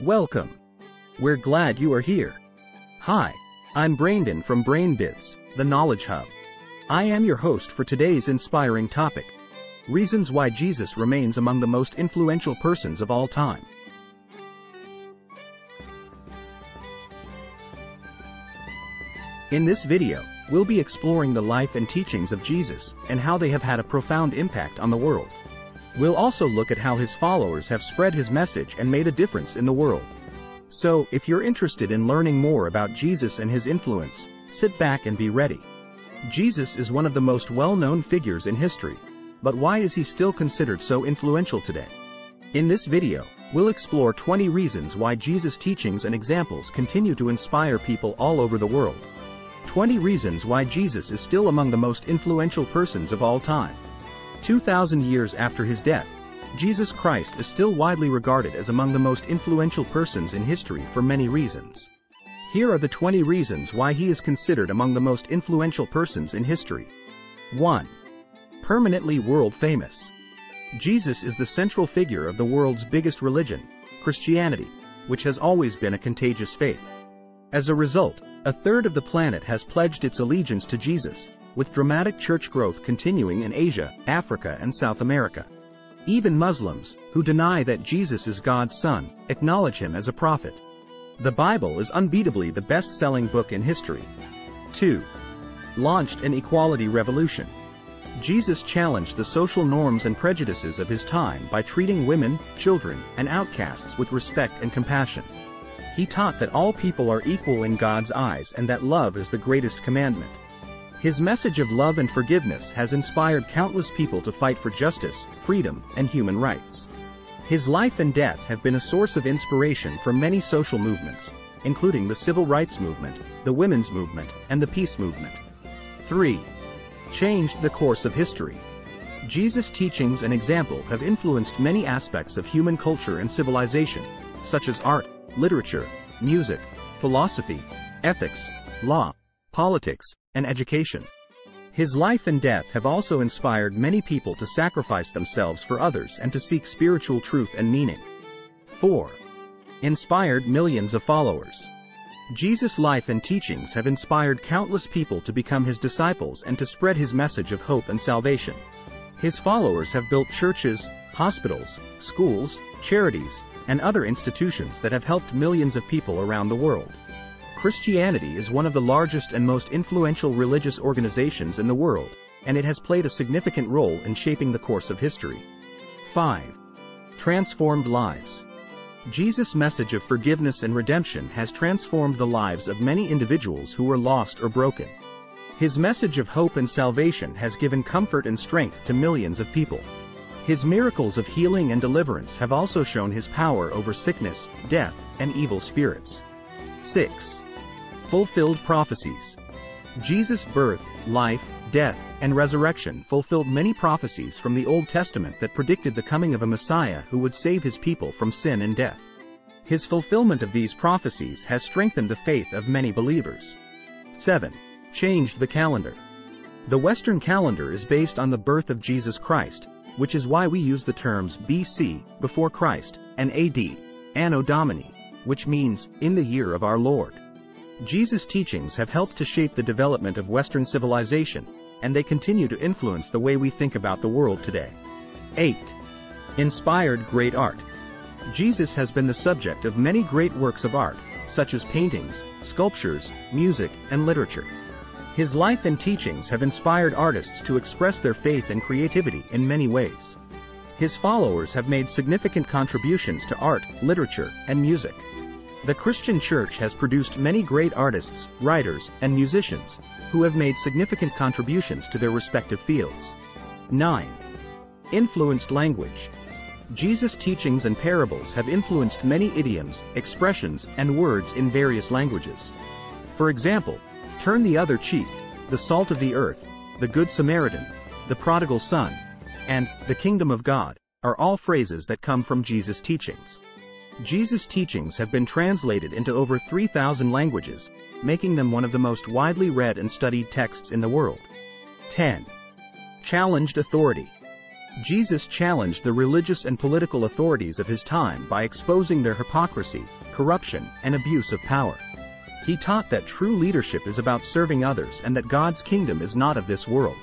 Welcome. We're glad you are here. Hi, I'm Brandon from Brain Bitz, the Knowledge Hub. I am your host for today's inspiring topic Reasons Why Jesus Remains Among the Most Influential Persons of All Time. In this video, we'll be exploring the life and teachings of Jesus and how they have had a profound impact on the world. We'll also look at how his followers have spread his message and made a difference in the world. So, if you're interested in learning more about Jesus and his influence, sit back and be ready. Jesus is one of the most well-known figures in history. But why is he still considered so influential today? In this video, we'll explore 20 reasons why Jesus' teachings and examples continue to inspire people all over the world. 20 reasons why Jesus is still among the most influential persons of all time. 2,000 years after his death, Jesus Christ is still widely regarded as among the most influential persons in history for many reasons. Here are the 20 reasons why he is considered among the most influential persons in history. 1. Permanently world famous. Jesus is the central figure of the world's biggest religion, Christianity, which has always been a contagious faith. As a result, a third of the planet has pledged its allegiance to Jesus, with dramatic church growth continuing in Asia, Africa and South America. Even Muslims, who deny that Jesus is God's son, acknowledge him as a prophet. The Bible is unbeatably the best-selling book in history. 2. Launched an equality revolution. Jesus challenged the social norms and prejudices of his time by treating women, children, and outcasts with respect and compassion. He taught that all people are equal in God's eyes and that love is the greatest commandment. His message of love and forgiveness has inspired countless people to fight for justice, freedom, and human rights. His life and death have been a source of inspiration for many social movements, including the civil rights movement, the women's movement, and the peace movement. 3. Changed the course of history. Jesus' teachings and example have influenced many aspects of human culture and civilization, such as art, literature, music, philosophy, ethics, law, politics, and education. His life and death have also inspired many people to sacrifice themselves for others and to seek spiritual truth and meaning. 4. Inspired millions of followers. Jesus' life and teachings have inspired countless people to become his disciples and to spread his message of hope and salvation. His followers have built churches, hospitals, schools, charities, and other institutions that have helped millions of people around the world. Christianity is one of the largest and most influential religious organizations in the world, and it has played a significant role in shaping the course of history. 5. Transformed lives. Jesus' message of forgiveness and redemption has transformed the lives of many individuals who were lost or broken. His message of hope and salvation has given comfort and strength to millions of people. His miracles of healing and deliverance have also shown his power over sickness, death, and evil spirits. 6 fulfilled prophecies. Jesus' birth, life, death, and resurrection fulfilled many prophecies from the Old Testament that predicted the coming of a Messiah who would save his people from sin and death. His fulfillment of these prophecies has strengthened the faith of many believers. 7. Changed the calendar. The Western calendar is based on the birth of Jesus Christ, which is why we use the terms BC, before Christ, and AD, Anno Domini, which means, in the year of our Lord. Jesus' teachings have helped to shape the development of Western civilization, and they continue to influence the way we think about the world today. 8. Inspired great art. Jesus has been the subject of many great works of art, such as paintings, sculptures, music, and literature. His life and teachings have inspired artists to express their faith and creativity in many ways. His followers have made significant contributions to art, literature, and music. The Christian Church has produced many great artists, writers, and musicians who have made significant contributions to their respective fields. 9. Influenced language. Jesus' teachings and parables have influenced many idioms, expressions, and words in various languages. For example, turn the other cheek, the salt of the earth, the good Samaritan, the prodigal son, and the kingdom of God are all phrases that come from Jesus' teachings. Jesus' teachings have been translated into over 3,000 languages, making them one of the most widely read and studied texts in the world. 10. Challenged authority. Jesus challenged the religious and political authorities of his time by exposing their hypocrisy, corruption, and abuse of power. He taught that true leadership is about serving others and that God's kingdom is not of this world.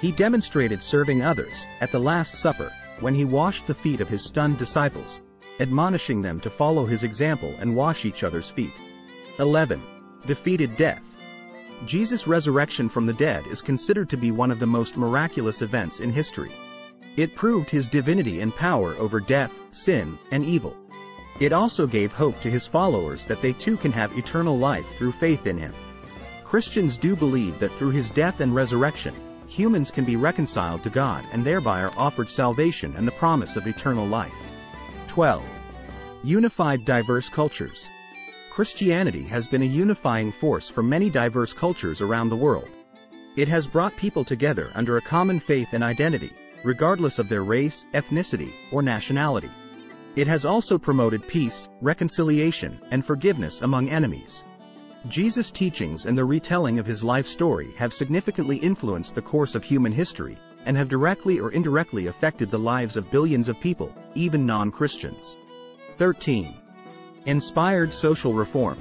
He demonstrated serving others at the Last Supper when he washed the feet of his stunned disciples, admonishing them to follow his example and wash each other's feet. 11. Defeated death. Jesus' resurrection from the dead is considered to be one of the most miraculous events in history. It proved his divinity and power over death, sin, and evil. It also gave hope to his followers that they too can have eternal life through faith in him. Christians do believe that through his death and resurrection, humans can be reconciled to God and thereby are offered salvation and the promise of eternal life. 12. Unified diverse cultures. Christianity has been a unifying force for many diverse cultures around the world. It has brought people together under a common faith and identity, regardless of their race, ethnicity, or nationality. It has also promoted peace, reconciliation, and forgiveness among enemies. Jesus' teachings and the retelling of his life story have significantly influenced the course of human history and have directly or indirectly affected the lives of billions of people, even non-Christians. 13. Inspired social reform.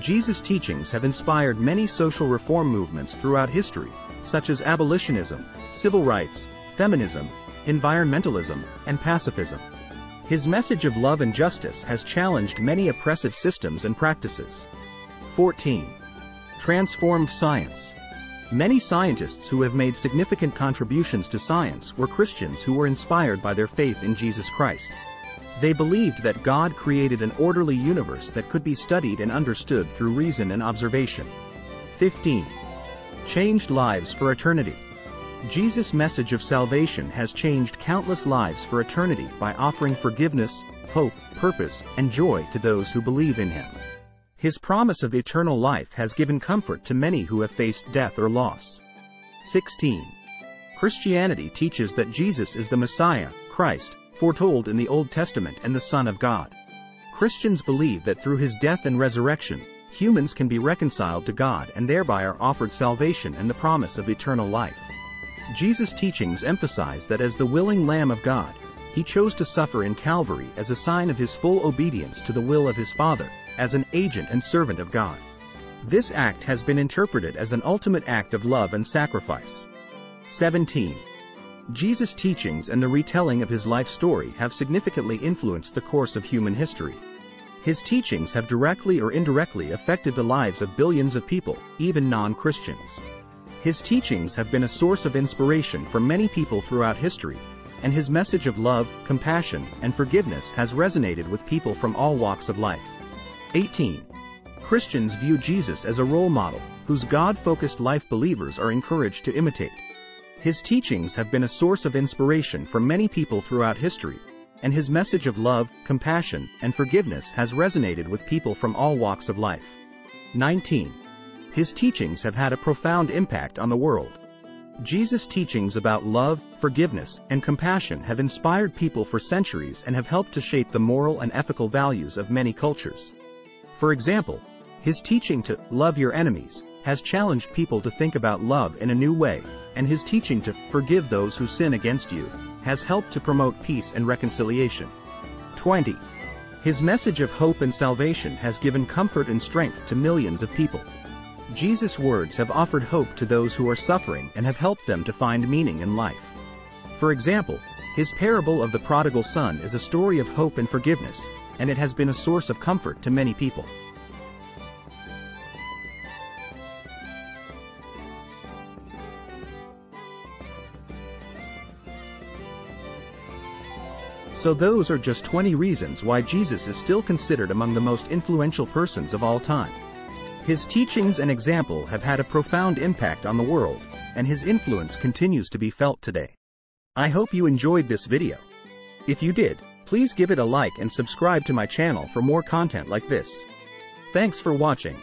Jesus' teachings have inspired many social reform movements throughout history, such as abolitionism, civil rights, feminism, environmentalism, and pacifism. His message of love and justice has challenged many oppressive systems and practices. 14. Transformed science. Many scientists who have made significant contributions to science were Christians who were inspired by their faith in Jesus Christ. They believed that God created an orderly universe that could be studied and understood through reason and observation. 15. Changed lives for eternity. Jesus' message of salvation has changed countless lives for eternity by offering forgiveness, hope, purpose, and joy to those who believe in him. His promise of eternal life has given comfort to many who have faced death or loss. 16. Christianity teaches that Jesus is the Messiah, Christ, foretold in the Old Testament and the Son of God. Christians believe that through his death and resurrection, humans can be reconciled to God and thereby are offered salvation and the promise of eternal life. Jesus' teachings emphasize that as the willing Lamb of God, he chose to suffer in Calvary as a sign of his full obedience to the will of his Father, as an agent and servant of God. This act has been interpreted as an ultimate act of love and sacrifice. 17. Jesus' teachings and the retelling of his life story have significantly influenced the course of human history. His teachings have directly or indirectly affected the lives of billions of people, even non-Christians. His teachings have been a source of inspiration for many people throughout history, and his message of love, compassion, and forgiveness has resonated with people from all walks of life. 18. Christians view Jesus as a role model, whose God-focused life believers are encouraged to imitate. His teachings have been a source of inspiration for many people throughout history, and his message of love, compassion, and forgiveness has resonated with people from all walks of life. 19. His teachings have had a profound impact on the world. Jesus' teachings about love, forgiveness, and compassion have inspired people for centuries and have helped to shape the moral and ethical values of many cultures. For example, his teaching to love your enemies has challenged people to think about love in a new way, and his teaching to forgive those who sin against you has helped to promote peace and reconciliation. 20. His message of hope and salvation has given comfort and strength to millions of people. Jesus' words have offered hope to those who are suffering and have helped them to find meaning in life. For example, his parable of the prodigal son is a story of hope and forgiveness, and it has been a source of comfort to many people. So those are just 20 reasons why Jesus is still considered among the most influential persons of all time. His teachings and example have had a profound impact on the world, and his influence continues to be felt today. I hope you enjoyed this video. If you did, please give it a like and subscribe to my channel for more content like this. Thanks for watching.